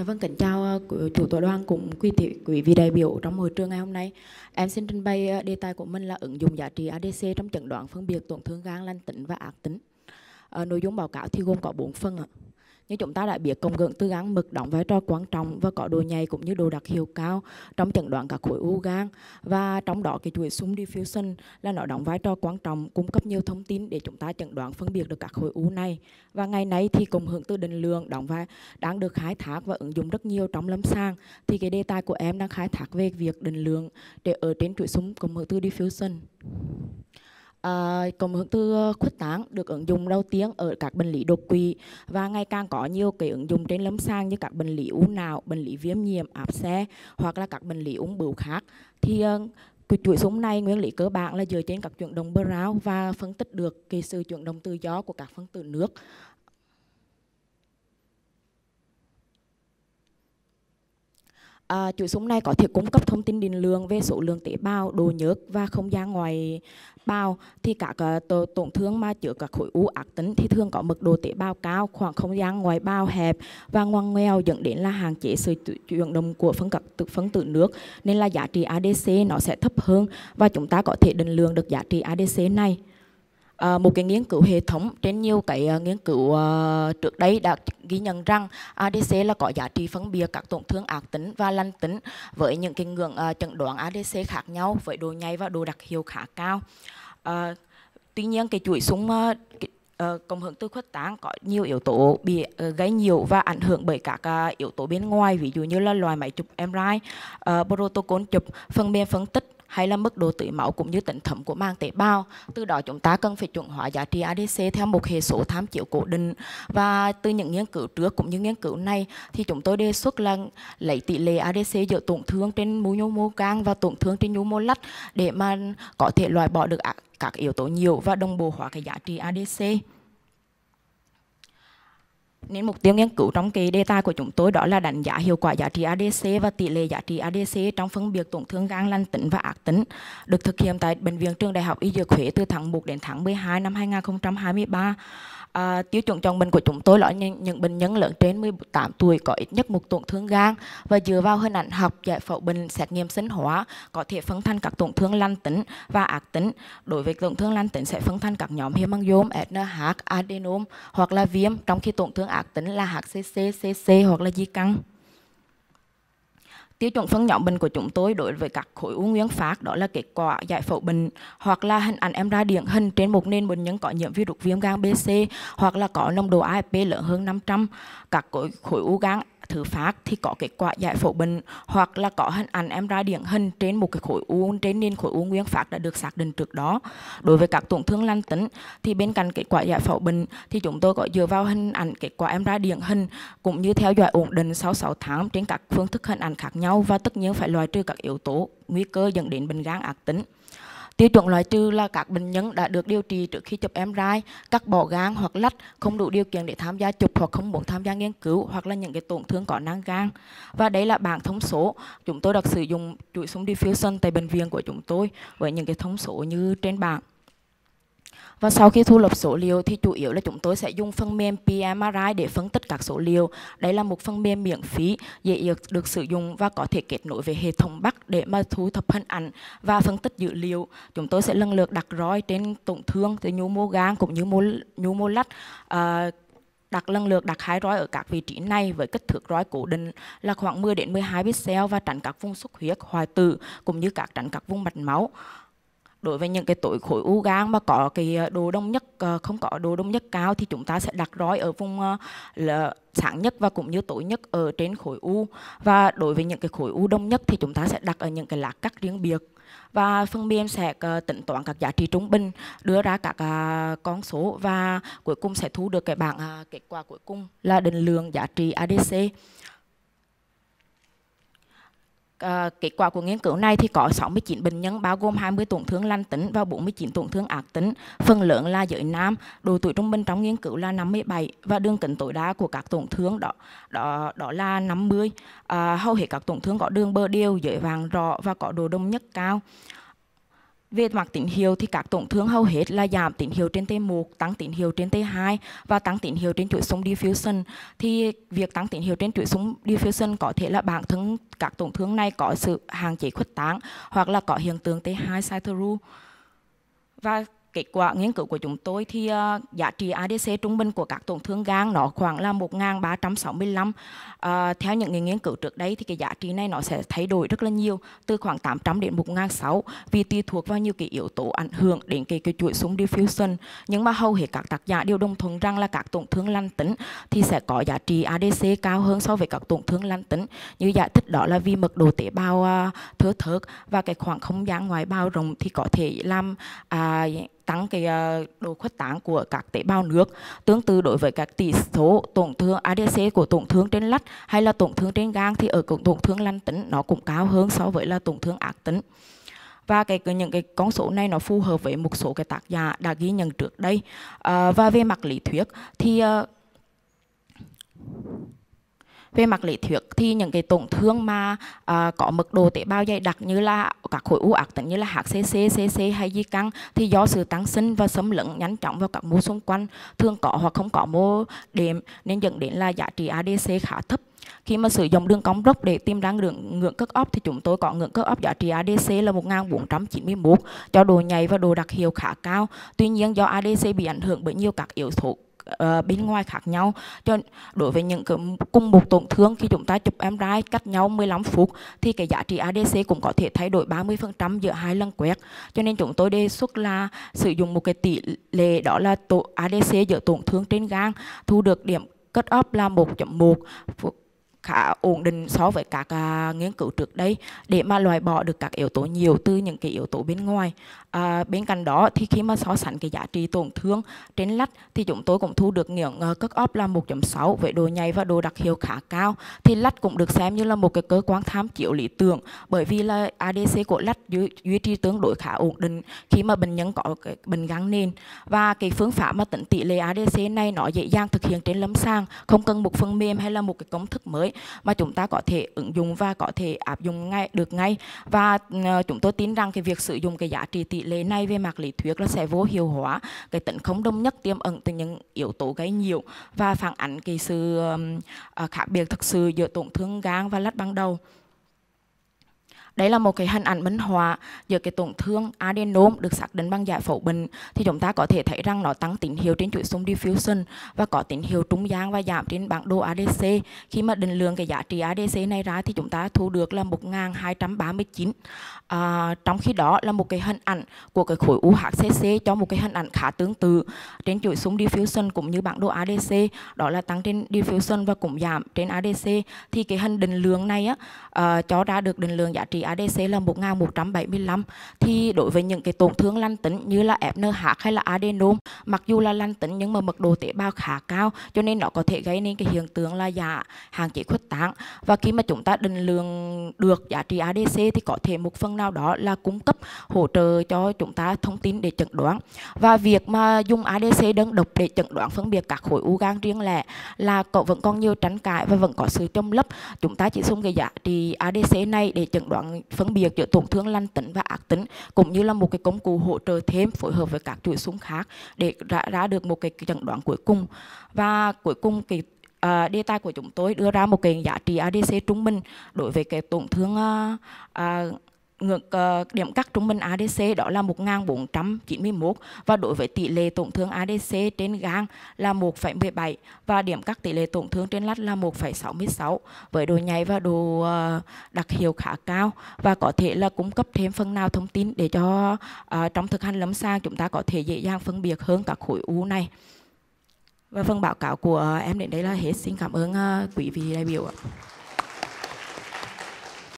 Dạ vâng, kính chào ờ, chủ tọa đoàn cùng quý thị, quý vị đại biểu trong hội trường ngày hôm nay. Em xin trình bày ờ, đề tài của mình là ứng dụng giá trị ADC trong chẩn đoán phân biệt tổn thương gan lành tính và ác tính. Ờ, nội dung báo cáo thì gồm có 4 phần ạ. Như chúng ta đã biết, cộng gượng tư gan mực đóng vai trò quan trọng và có độ nhạy cũng như độ đặc hiệu cao trong chẩn đoán các khối u gan và trong đó cái chuỗi súng diffusion là nó đóng vai trò quan trọng cung cấp nhiều thông tin để chúng ta chẩn đoán phân biệt được các khối u này. Và ngày nay thì cộng hưởng từ định lượng đóng vai đang được khai thác và ứng dụng rất nhiều trong lâm sàng. Thì cái đề tài của em đang khai thác về việc định lượng để ở trên chuỗi súng cộng hưởng từ diffusion. Ờ, à, cộng hưởng từ ờ, khuất tán được ứng dụng đầu tiên ở các bệnh lý đột quỵ và ngày càng có nhiều cái ứng dụng trên lâm sàng như các bệnh lý u não, bệnh lý viêm nhiễm, áp xe hoặc là các bệnh lý ung bướu khác. Thì ờ, cái chuỗi súng này nguyên lý cơ bản là dựa trên các chuyển động Brown và phân tích được cái sự chuyển động tự do của các phân tử nước À, chuỗi súng này có thể cung cấp thông tin định lượng về số lượng tế bào, đồ nhớt và không gian ngoài bào. Thì các uh, tổn thương mà chứa các khối u ác tính thì thường có mật độ tế bào cao, khoảng không gian ngoài bào hẹp và ngoằn ngoèo dẫn đến là hạn chế sự chuyển động của phân cực tự phân tử nước nên là giá trị ADC nó sẽ thấp hơn và chúng ta có thể định lượng được giá trị ADC này. À, một cái nghiên cứu hệ thống trên nhiều cái uh, nghiên cứu uh, trước đây đã ghi nhận rằng ADC là có giá trị phân biệt các tổn thương ác tính và lành tính với những cái ngưỡng uh, chẩn đoán ADC khác nhau với độ nhạy và độ đặc hiệu khá cao. Uh, tuy nhiên cái chuỗi súng uh, uh, cộng hưởng từ khuếch tán có nhiều yếu tố bị uh, gây nhiều và ảnh hưởng bởi các uh, yếu tố bên ngoài ví dụ như là loài máy chụp MRI, uh, protocol chụp, phần mềm phân tích hay là mức độ tưới máu cũng như tính thấm của màng tế bào. Từ đó chúng ta cần phải chuẩn hóa giá trị ADC theo một hệ số tham chiếu cố định và từ những nghiên cứu trước cũng như nghiên cứu này thì chúng tôi đề xuất là lấy tỷ lệ ADC giữa tổn thương trên mô nhu mô gan và tổn thương trên nhu mô lách để mà có thể loại bỏ được các yếu tố nhiều và đồng bộ hóa cái giá trị ADC nên mục tiêu nghiên cứu trong cái đề tài của chúng tôi đó là đánh giá hiệu quả giá trị ADC và tỷ lệ giá trị ADC trong phân biệt tổn thương gan lành tính và ác tính được thực hiện tại Bệnh viện Trường Đại học Y Dược Huế từ tháng 1 đến tháng 12 năm 2023 À, tiêu chuẩn chọn bệnh của chúng tôi là những, những bệnh nhân lớn trên 18 tuổi có ít nhất một tổn thương gan và dựa vào hình ảnh học giải phẫu bệnh xét nghiệm sinh hóa có thể phân thành các tổn thương lành tính và ác tính. Đối với tổn thương lành tính sẽ phân thành các nhóm hemangiom, SNH, adenom hoặc là viêm, trong khi tổn thương ác tính là hạt cccc hoặc là di căn. Tiêu chuẩn phân nhóm bệnh của chúng tôi đối với các khối u nguyên phát đó là kết quả giải phẫu bệnh hoặc là hình ảnh em ra điển hình trên một nền bệnh nhân có nhiễm virus viêm gan BC hoặc là có nồng độ AFP lớn hơn 500 các khối, khối u gan thứ phát thì có kết quả giải phẫu bệnh, hoặc là có hình ảnh em ra điển hình trên một cái khối u, trên nền khối u nguyên phát đã được xác định trước đó. Đối với các tổn thương lành tính thì bên cạnh kết quả giải phẫu bệnh thì chúng tôi có dựa vào hình ảnh kết quả em ra điển hình cũng như theo dõi ổn định sau 6 tháng trên các phương thức hình ảnh khác nhau và tất nhiên phải loại trừ các yếu tố, nguy cơ dẫn đến bệnh gan ác tính. Tiêu chuẩn loại trừ là các bệnh nhân đã được điều trị trước khi chụp MRI, cắt bỏ gan hoặc lách, không đủ điều kiện để tham gia chụp hoặc không muốn tham gia nghiên cứu hoặc là những cái tổn thương có năng gan. Và đây là bảng thông số. Chúng tôi đã sử dụng chuỗi súng diffusion tại bệnh viện của chúng tôi với những cái thông số như trên bảng. Và sau khi thu lập số liệu thì chủ yếu là chúng tôi sẽ dùng phần mềm PMRI để phân tích các số liệu. Đây là một phần mềm miễn phí, dễ được được sử dụng và có thể kết nối với hệ thống Bắc để mà thu thập hình ảnh và phân tích dữ liệu. Chúng tôi sẽ lần lượt đặt roi trên tổn thương từ nhu mô gan cũng như mô, nhu mô lách uh, đặt lần lượt đặt hai roi ở các vị trí này với kích thước roi cố định là khoảng 10 đến 12 pixel và tránh các vùng xuất huyết, hoại tử cũng như các tránh các vùng mạch máu đối với những cái tối khối u gan mà có cái đồ độ đông nhất ờ, không có độ đông nhất cao thì chúng ta sẽ đặt roi ở vùng ờ, là sáng nhất và cũng như tối nhất ở trên khối u. Và đối với những cái khối u đông nhất thì chúng ta sẽ đặt ở những cái lạc cắt riêng biệt. Và phần mềm sẽ tính toán các giá trị trung bình, đưa ra các con số và cuối cùng sẽ thu được cái bảng kết quả cuối cùng là định lượng giá trị ADC À, kết quả của nghiên cứu này thì có 69 bệnh nhân bao gồm 20 tổn thương lành tính và 49 tổn thương ác tính. Phần lớn là giới nam, độ tuổi trung bình trong nghiên cứu là 57 và đường kính tối đa của các tổn thương đó đó đó là 50. À, ờ, hầu hết các tổn thương có đường bờ đều, giới vàng rõ và có độ đông nhất cao về mặt tín hiệu thì các tổn thương hầu hết là giảm tín hiệu trên T1, tăng tín hiệu trên T2 và tăng tín hiệu trên chuỗi súng diffusion. Thì việc tăng tín hiệu trên chuỗi súng diffusion có thể là bản thân các tổn thương này có sự hạn chế khuếch tán hoặc là có hiện tượng T2 cytokine. Và kết quả nghiên cứu của chúng tôi thì uh, giá trị ADC trung bình của các tổn thương gan nó khoảng là 1365. uh, ờ, theo những nghiên cứu trước đây thì cái giá trị này nó sẽ thay đổi rất là nhiều từ khoảng 800 đến 1.600 vì tùy thuộc vào nhiều cái yếu tố ảnh hưởng đến cái, cái chuỗi súng diffusion. Nhưng mà hầu hết các tác giả đều đồng thuận rằng là các tổn thương lành tính thì sẽ có giá trị ADC cao hơn so với các tổn thương lành tính. Như giải thích đó là vì mật độ tế bào uh, thưa thớt và cái khoảng không gian ngoài bao rộng thì có thể làm uh, tăng cái ờ, độ khuếch tán của các tế bào nước. Tương tự đối với các tỷ số tổn thương ADC của tổn thương trên lách hay là tổn thương trên gan thì ở tổn thương lành tính nó cũng cao hơn so với là tổn thương ác tính và cái những cái con số này nó phù hợp với một số cái tác giả đã ghi nhận trước đây à, và về mặt lý thuyết thì uh, về mặt lý thuyết thì những cái tổn thương mà à, có mức độ tế bào dày đặc như là các khối u ác tính như là HCC, CC hay di căn thì do sự tăng sinh và xâm lấn nhanh chóng vào các mô xung quanh thường có hoặc không có mô đệm nên dẫn đến là giá trị ADC khá thấp khi mà sử dụng đường cong rốc để tìm ra ngưỡng ngưỡng cất ốc thì chúng tôi có ngưỡng cất ốc giá trị ADC là 1491 cho độ nhảy và độ đặc hiệu khá cao. Tuy nhiên do ADC bị ảnh hưởng bởi nhiều các yếu tố uh, bên ngoài khác nhau. Cho đối với những cái cùng một tổn thương khi chúng ta chụp MRI cách nhau 15 phút thì cái giá trị ADC cũng có thể thay đổi 30% giữa hai lần quét. Cho nên chúng tôi đề xuất là sử dụng một cái tỷ lệ đó là tổ ADC giữa tổn thương trên gan thu được điểm cut off là 1.1 khá ổn định so với các à, nghiên cứu trước đây để mà loại bỏ được các yếu tố nhiều từ những cái yếu tố bên ngoài. À, bên cạnh đó thì khi mà so sánh cái giá trị tổn thương trên lách thì chúng tôi cũng thu được ngưỡng uh, ờ, cất óp là 1.6 với độ nhạy và độ đặc hiệu khá cao. Thì lách cũng được xem như là một cái cơ quan tham chiếu lý tưởng bởi vì là ADC của lách duy, duy trì tương đối khá ổn định khi mà bệnh nhân có cái bệnh gan nền. Và cái phương pháp mà tính tỷ lệ ADC này nó dễ dàng thực hiện trên lâm sàng không cần một phần mềm hay là một cái công thức mới mà chúng ta có thể ứng dụng và có thể áp dụng ngay được ngay. Và uh, chúng tôi tin rằng cái việc sử dụng cái giá trị tỷ lệ này về mặt lý thuyết là sẽ vô hiệu hóa. Cái tính không đồng nhất tiềm ẩn từ những yếu tố gây nhiều và phản ánh cái sự uh, khác biệt thực sự giữa tổn thương gan và lách ban đầu đây là một cái hình ảnh minh họa giữa cái tổn thương adenom được xác định bằng giải phẫu bệnh thì chúng ta có thể thấy rằng nó tăng tín hiệu trên chuỗi sung diffusion và có tín hiệu trung gian và giảm trên bản đồ ADC. Khi mà định lượng cái giá trị ADC này ra thì chúng ta thu được là 1239. À, trong khi đó là một cái hình ảnh của cái khối UHCC cho một cái hình ảnh khá tương tự trên chuỗi sung diffusion cũng như bản đồ ADC đó là tăng trên diffusion và cũng giảm trên ADC thì cái hình định lượng này á uh, cho ra được định lượng giá trị ADC là 1175 thì đối với những cái tổn thương lành tính như là FNH hay là adenom mặc dù là lành tính nhưng mà mật độ tế bào khá cao, cho nên nó có thể gây nên cái hiện tượng là giả hạn chế khuếch tán. Và khi mà chúng ta định lượng được giá trị ADC thì có thể một phần nào đó là cung cấp, hỗ trợ cho chúng ta thông tin để chẩn đoán. Và việc mà dùng ADC đơn độc để chẩn đoán phân biệt các khối u gan riêng lẻ là có vẫn còn nhiều tranh cãi và vẫn có sự châm lấp. Chúng ta chỉ dùng cái giá trị ADC này để chẩn đoán phân biệt giữa tổn thương lành tính và ác tính cũng như là một cái công cụ hỗ trợ thêm phối hợp với các chuỗi xung khác để ra, ra được một cái chẩn đoán cuối cùng. Và cuối cùng cái uh, đề tài của chúng tôi đưa ra một cái giá trị ADC trung bình đối với cái tổn thương uh, uh, ngược uh, điểm cắt trung bình ADC đó là 1491 và đối với tỷ lệ tổn thương ADC trên gan là 1,17 và điểm cắt tỷ lệ tổn thương trên lách là 1,66 với độ nhạy và độ uh, đặc hiệu khá cao và có thể là cung cấp thêm phần nào thông tin để cho uh, trong thực hành lâm sàng chúng ta có thể dễ dàng phân biệt hơn các khối u này. Và phần báo cáo của em đến đây là hết. Xin cảm ơn uh, quý vị đại biểu ạ.